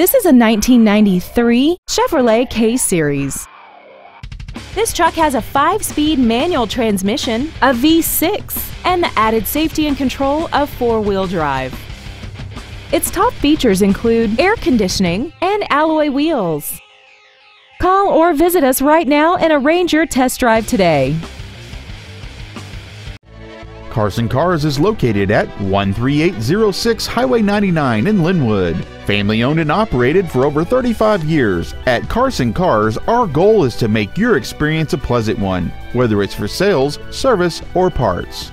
This is a 1993 Chevrolet K-Series. This truck has a 5-speed manual transmission, a V6, and the added safety and control of 4-wheel drive. Its top features include air conditioning and alloy wheels. Call or visit us right now and arrange your test drive today. Carson Cars is located at 13806 Highway 99 in Lynnwood. Family owned and operated for over 35 years, at Carson Cars, our goal is to make your experience a pleasant one, whether it's for sales, service, or parts.